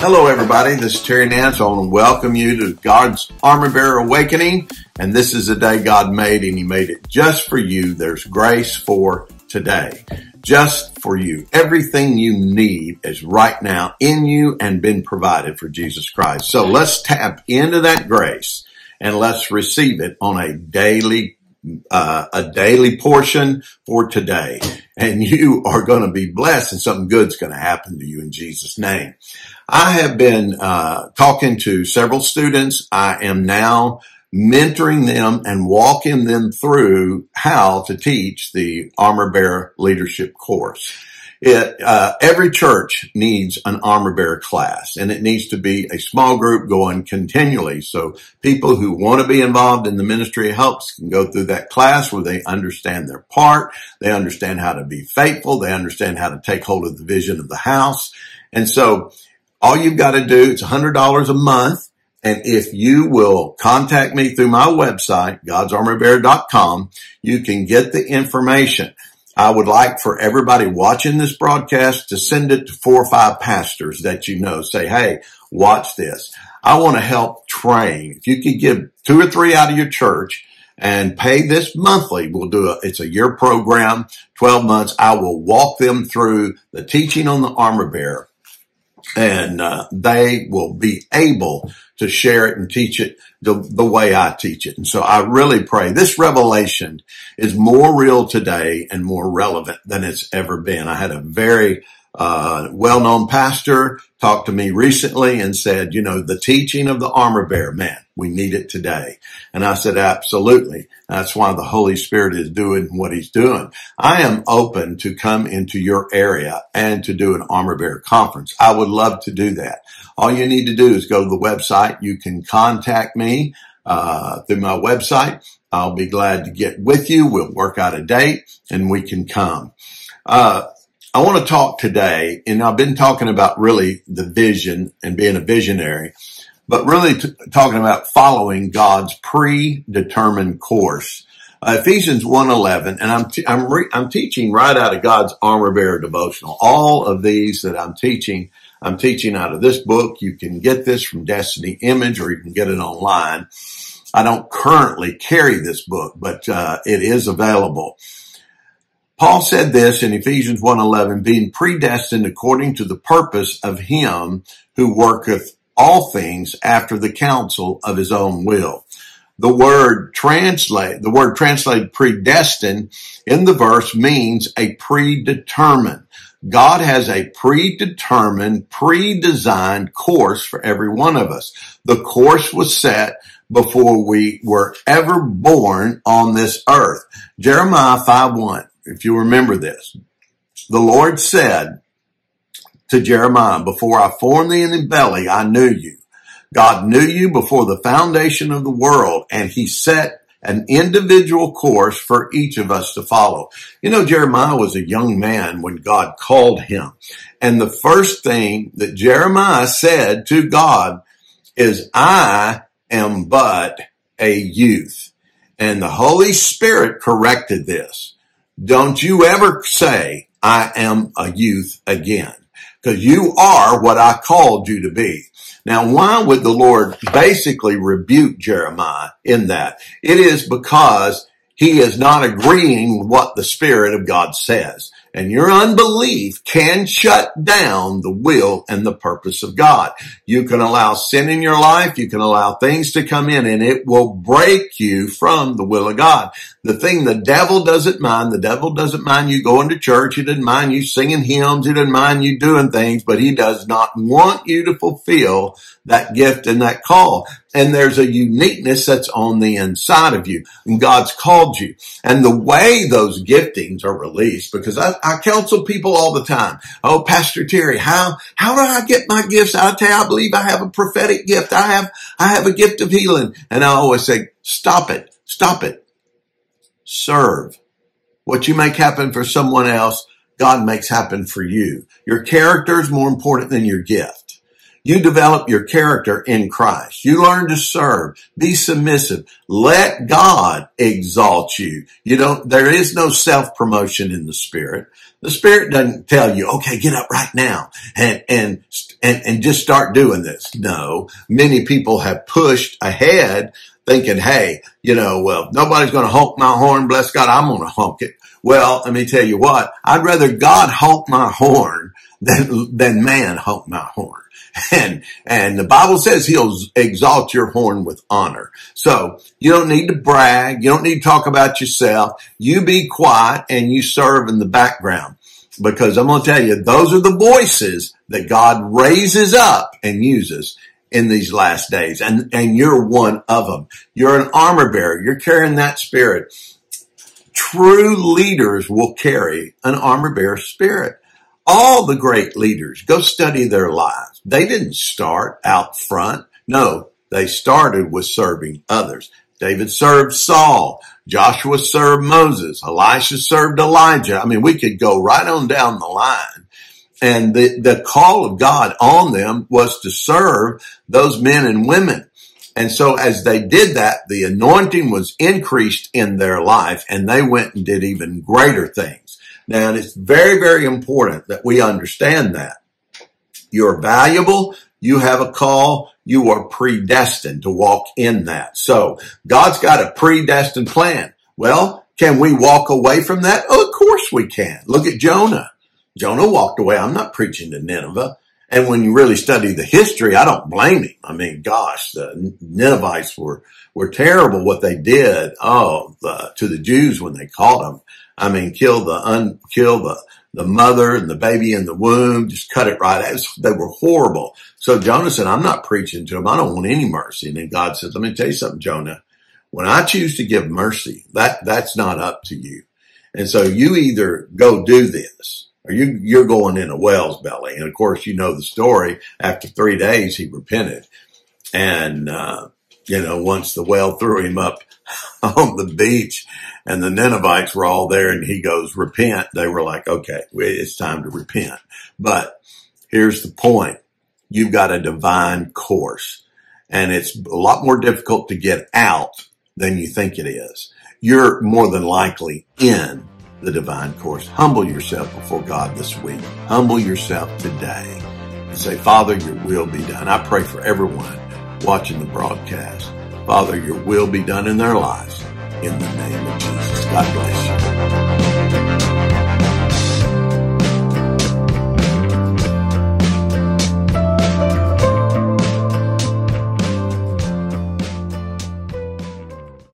Hello, everybody. This is Terry Nance. I want to welcome you to God's Armor Bearer Awakening. And this is a day God made, and He made it just for you. There's grace for today. Just for you. Everything you need is right now in you and been provided for Jesus Christ. So let's tap into that grace and let's receive it on a daily uh, a daily portion for today and you are going to be blessed and something good's going to happen to you in Jesus name. I have been uh, talking to several students. I am now mentoring them and walking them through how to teach the armor bearer leadership course. It, uh, every church needs an armor bearer class and it needs to be a small group going continually. So people who want to be involved in the ministry of helps can go through that class where they understand their part. They understand how to be faithful. They understand how to take hold of the vision of the house. And so all you've got to do, it's $100 a month. And if you will contact me through my website, godsarmorbearer.com, you can get the information. I would like for everybody watching this broadcast to send it to four or five pastors that you know. Say, hey, watch this. I want to help train. If you could give two or three out of your church and pay this monthly, we'll do a, it's a year program, 12 months. I will walk them through the teaching on the armor bearer and uh, they will be able to share it and teach it the, the way I teach it. And so I really pray this revelation is more real today and more relevant than it's ever been. I had a very uh, well-known pastor talked to me recently and said, you know, the teaching of the armor bearer, man, we need it today. And I said, absolutely. That's why the Holy Spirit is doing what he's doing. I am open to come into your area and to do an armor bearer conference. I would love to do that. All you need to do is go to the website. You can contact me, uh, through my website. I'll be glad to get with you. We'll work out a date and we can come. Uh, I want to talk today, and I've been talking about really the vision and being a visionary, but really t- talking about following God's predetermined course. Uh, Ephesians 1:11, and I'm t- I'm re- I'm teaching right out of God's armor bearer devotional. All of these that I'm teaching, I'm teaching out of this book. You can get this from Destiny Image, or you can get it online. I don't currently carry this book, but uh, it is available. Paul said this in Ephesians 1:11, being predestined according to the purpose of him who worketh all things after the counsel of his own will. The word translate, the word translated predestined in the verse means a predetermined. God has a predetermined, pre-designed course for every one of us. The course was set before we were ever born on this earth. Jeremiah 5 1 if you remember this. The Lord said to Jeremiah, before I formed thee in the belly, I knew you. God knew you before the foundation of the world and he set an individual course for each of us to follow. You know, Jeremiah was a young man when God called him. And the first thing that Jeremiah said to God is, I am but a youth. And the Holy Spirit corrected this. Don't you ever say, I am a youth again. Because you are what I called you to be. Now, why would the Lord basically rebuke Jeremiah in that? It is because he is not agreeing with what the Spirit of God says. And your unbelief can shut down the will and the purpose of God. You can allow sin in your life. You can allow things to come in and it will break you from the will of God. The thing the devil doesn't mind, the devil doesn't mind you going to church. He doesn't mind you singing hymns. He doesn't mind you doing things, but he does not want you to fulfill that gift and that call. And there's a uniqueness that's on the inside of you and God's called you. And the way those giftings are released, because I, I counsel people all the time. Oh, Pastor Terry, how, how do I get my gifts? I tell you, I believe I have a prophetic gift. I have, I have a gift of healing. And I always say, stop it, stop it. Serve. What you make happen for someone else, God makes happen for you. Your character is more important than your gift. You develop your character in Christ. You learn to serve, be submissive. Let God exalt you. You don't, there is no self promotion in the spirit. The Spirit doesn't tell you, okay, get up right now and, and, and, and just start doing this. No, many people have pushed ahead thinking, hey, you know, well, nobody's going to honk my horn. Bless God, I'm going to honk it. Well, let me tell you what, I'd rather God honk my horn than, than man honk my horn. And, and the Bible says he'll exalt your horn with honor. So you don't need to brag. You don't need to talk about yourself. You be quiet and you serve in the background because I'm going to tell you, those are the voices that God raises up and uses in these last days. And, and you're one of them. You're an armor bearer. You're carrying that spirit. True leaders will carry an armor bearer spirit. All the great leaders, go study their lives. They didn't start out front. No, they started with serving others. David served Saul. Joshua served Moses. Elisha served Elijah. I mean, we could go right on down the line. And the, the call of God on them was to serve those men and women. And so as they did that, the anointing was increased in their life and they went and did even greater things. Now, and it's very, very important that we understand that. You're valuable. You have a call. You are predestined to walk in that. So God's got a predestined plan. Well, can we walk away from that? Oh, of course we can. Look at Jonah. Jonah walked away. I'm not preaching to Nineveh. And when you really study the history, I don't blame him. I mean, gosh, the Ninevites were, were terrible what they did. Oh, the, to the Jews when they caught them. I mean, kill the un, kill the, the mother and the baby in the womb, just cut it right out. They were horrible. So Jonah said, I'm not preaching to them. I don't want any mercy. And then God says, let me tell you something, Jonah. When I choose to give mercy, that, that's not up to you. And so you either go do this or you, you're going in a whale's belly. And of course, you know the story. After three days, he repented. And, uh, you know, once the whale threw him up on the beach and the Ninevites were all there and he goes, repent. They were like, okay, it's time to repent. But here's the point. You've got a divine course and it's a lot more difficult to get out than you think it is. You're more than likely in the divine course. Humble yourself before God this week. Humble yourself today and say, Father, your will be done. I pray for everyone watching the broadcast. Father, your will be done in their lives. In the name of Jesus. God bless you.